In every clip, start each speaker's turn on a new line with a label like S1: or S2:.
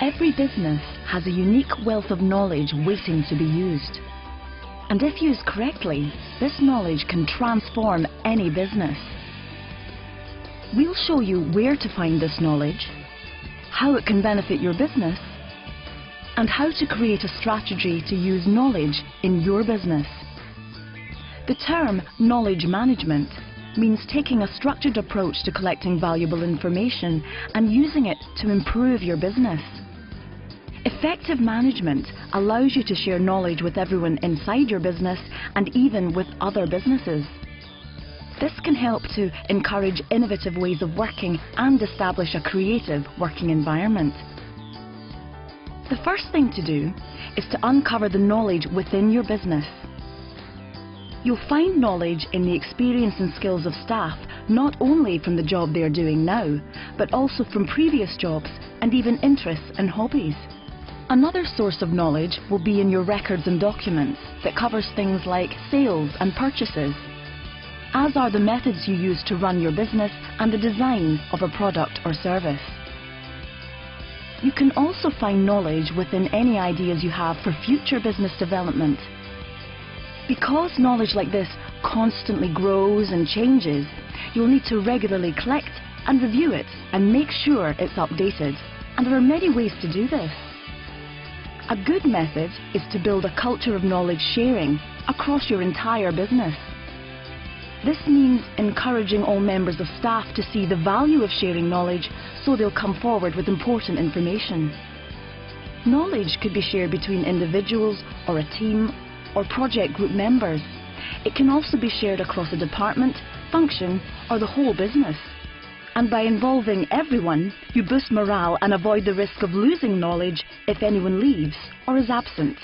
S1: Every business has a unique wealth of knowledge waiting to be used. And if used correctly, this knowledge can transform any business. We'll show you where to find this knowledge, how it can benefit your business, and how to create a strategy to use knowledge in your business. The term knowledge management means taking a structured approach to collecting valuable information and using it to improve your business. Effective management allows you to share knowledge with everyone inside your business and even with other businesses. This can help to encourage innovative ways of working and establish a creative working environment. The first thing to do is to uncover the knowledge within your business. You'll find knowledge in the experience and skills of staff not only from the job they are doing now, but also from previous jobs and even interests and hobbies. Another source of knowledge will be in your records and documents that covers things like sales and purchases, as are the methods you use to run your business and the design of a product or service. You can also find knowledge within any ideas you have for future business development. Because knowledge like this constantly grows and changes, you'll need to regularly collect and review it and make sure it's updated. And there are many ways to do this. A good method is to build a culture of knowledge sharing across your entire business. This means encouraging all members of staff to see the value of sharing knowledge so they'll come forward with important information. Knowledge could be shared between individuals or a team or project group members. It can also be shared across a department, function or the whole business. And by involving everyone, you boost morale and avoid the risk of losing knowledge if anyone leaves or is absent.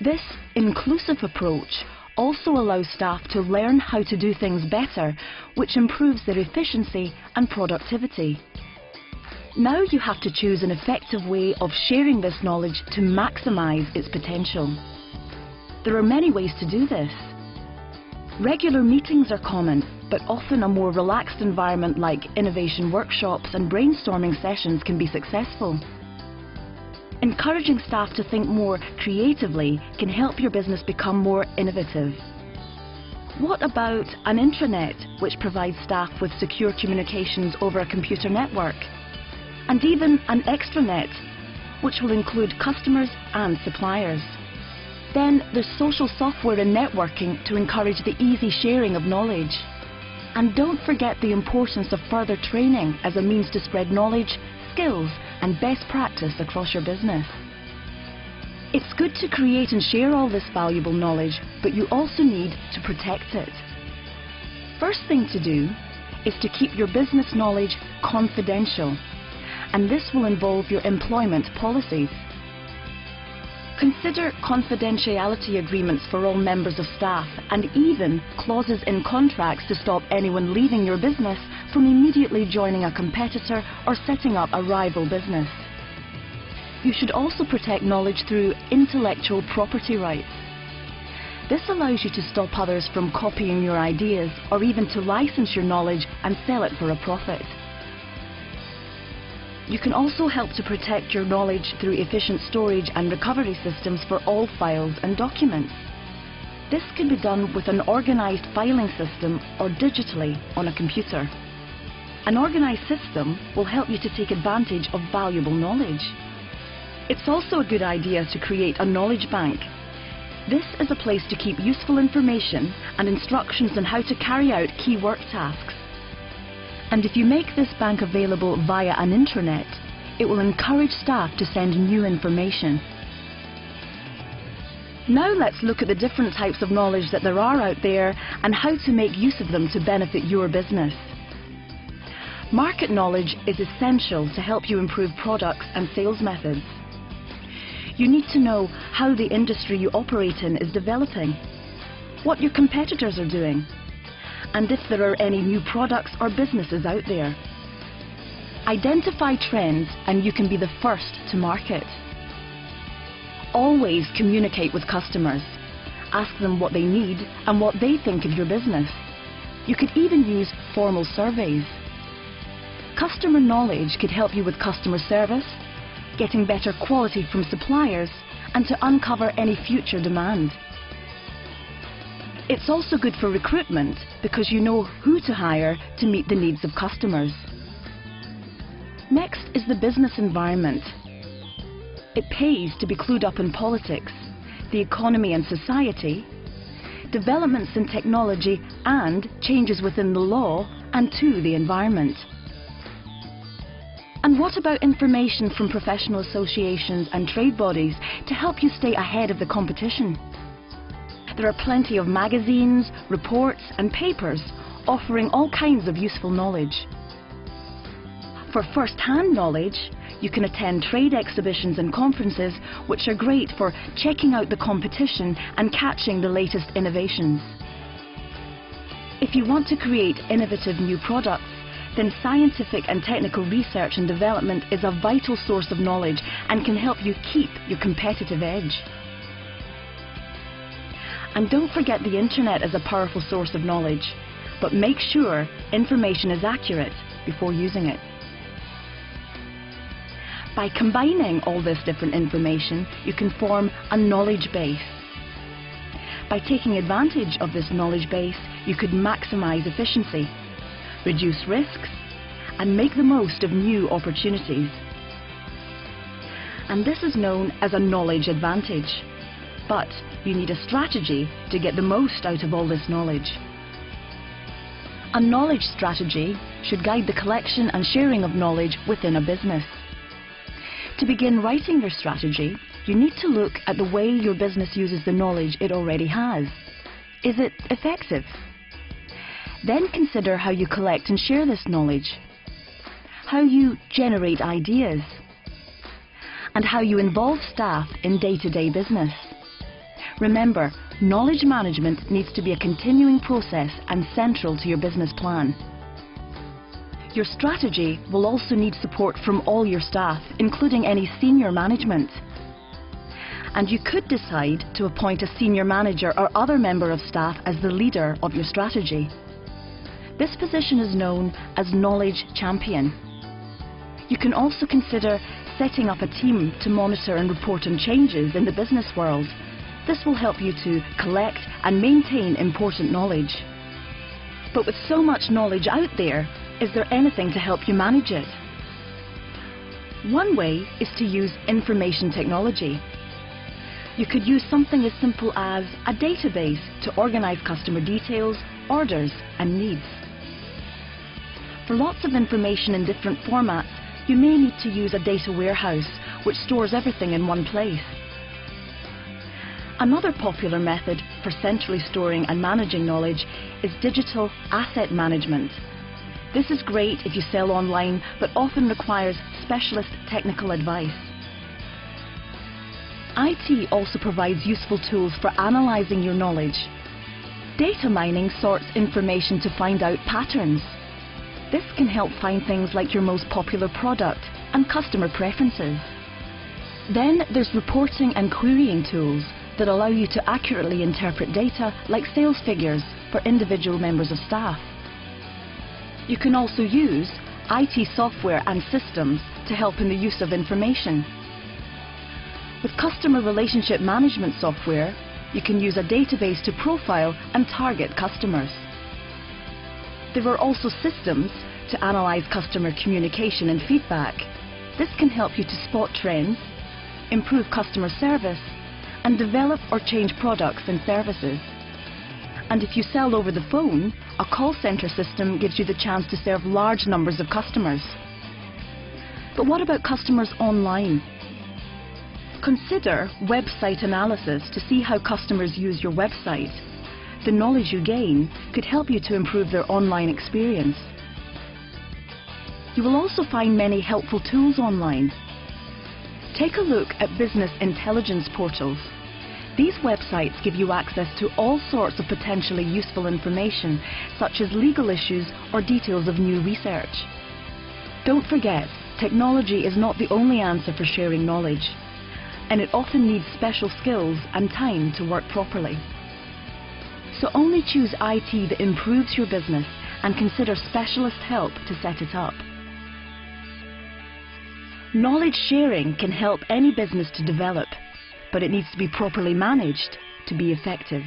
S1: This inclusive approach also allows staff to learn how to do things better, which improves their efficiency and productivity. Now you have to choose an effective way of sharing this knowledge to maximise its potential. There are many ways to do this. Regular meetings are common, but often a more relaxed environment like innovation workshops and brainstorming sessions can be successful. Encouraging staff to think more creatively can help your business become more innovative. What about an intranet which provides staff with secure communications over a computer network? And even an extranet which will include customers and suppliers. Then there's social software and networking to encourage the easy sharing of knowledge. And don't forget the importance of further training as a means to spread knowledge, skills and best practice across your business. It's good to create and share all this valuable knowledge, but you also need to protect it. First thing to do is to keep your business knowledge confidential, and this will involve your employment policies. Consider confidentiality agreements for all members of staff and even clauses in contracts to stop anyone leaving your business from immediately joining a competitor or setting up a rival business. You should also protect knowledge through intellectual property rights. This allows you to stop others from copying your ideas or even to license your knowledge and sell it for a profit. You can also help to protect your knowledge through efficient storage and recovery systems for all files and documents. This can be done with an organised filing system or digitally on a computer. An organised system will help you to take advantage of valuable knowledge. It's also a good idea to create a knowledge bank. This is a place to keep useful information and instructions on how to carry out key work tasks. And if you make this bank available via an intranet, it will encourage staff to send new information. Now let's look at the different types of knowledge that there are out there and how to make use of them to benefit your business. Market knowledge is essential to help you improve products and sales methods. You need to know how the industry you operate in is developing, what your competitors are doing, and if there are any new products or businesses out there. Identify trends and you can be the first to market. Always communicate with customers. Ask them what they need and what they think of your business. You could even use formal surveys. Customer knowledge could help you with customer service, getting better quality from suppliers, and to uncover any future demand. It's also good for recruitment because you know who to hire to meet the needs of customers. Next is the business environment. It pays to be clued up in politics, the economy and society, developments in technology and changes within the law and to the environment. And what about information from professional associations and trade bodies to help you stay ahead of the competition? There are plenty of magazines, reports and papers offering all kinds of useful knowledge. For first-hand knowledge, you can attend trade exhibitions and conferences which are great for checking out the competition and catching the latest innovations. If you want to create innovative new products, then scientific and technical research and development is a vital source of knowledge and can help you keep your competitive edge. And don't forget the internet is a powerful source of knowledge, but make sure information is accurate before using it. By combining all this different information, you can form a knowledge base. By taking advantage of this knowledge base, you could maximize efficiency, reduce risks, and make the most of new opportunities. And this is known as a knowledge advantage. But you need a strategy to get the most out of all this knowledge. A knowledge strategy should guide the collection and sharing of knowledge within a business. To begin writing your strategy, you need to look at the way your business uses the knowledge it already has. Is it effective? Then consider how you collect and share this knowledge, how you generate ideas, and how you involve staff in day-to-day -day business. Remember, knowledge management needs to be a continuing process and central to your business plan. Your strategy will also need support from all your staff, including any senior management. And you could decide to appoint a senior manager or other member of staff as the leader of your strategy. This position is known as Knowledge Champion. You can also consider setting up a team to monitor and report on changes in the business world this will help you to collect and maintain important knowledge. But with so much knowledge out there, is there anything to help you manage it? One way is to use information technology. You could use something as simple as a database to organize customer details, orders and needs. For lots of information in different formats, you may need to use a data warehouse which stores everything in one place. Another popular method for centrally storing and managing knowledge is digital asset management. This is great if you sell online, but often requires specialist technical advice. IT also provides useful tools for analysing your knowledge. Data mining sorts information to find out patterns. This can help find things like your most popular product and customer preferences. Then there's reporting and querying tools that allow you to accurately interpret data like sales figures for individual members of staff. You can also use IT software and systems to help in the use of information. With customer relationship management software, you can use a database to profile and target customers. There are also systems to analyze customer communication and feedback. This can help you to spot trends, improve customer service and develop or change products and services. And if you sell over the phone, a call center system gives you the chance to serve large numbers of customers. But what about customers online? Consider website analysis to see how customers use your website. The knowledge you gain could help you to improve their online experience. You will also find many helpful tools online. Take a look at business intelligence portals these websites give you access to all sorts of potentially useful information, such as legal issues or details of new research. Don't forget, technology is not the only answer for sharing knowledge, and it often needs special skills and time to work properly. So only choose IT that improves your business and consider specialist help to set it up. Knowledge sharing can help any business to develop, but it needs to be properly managed to be effective.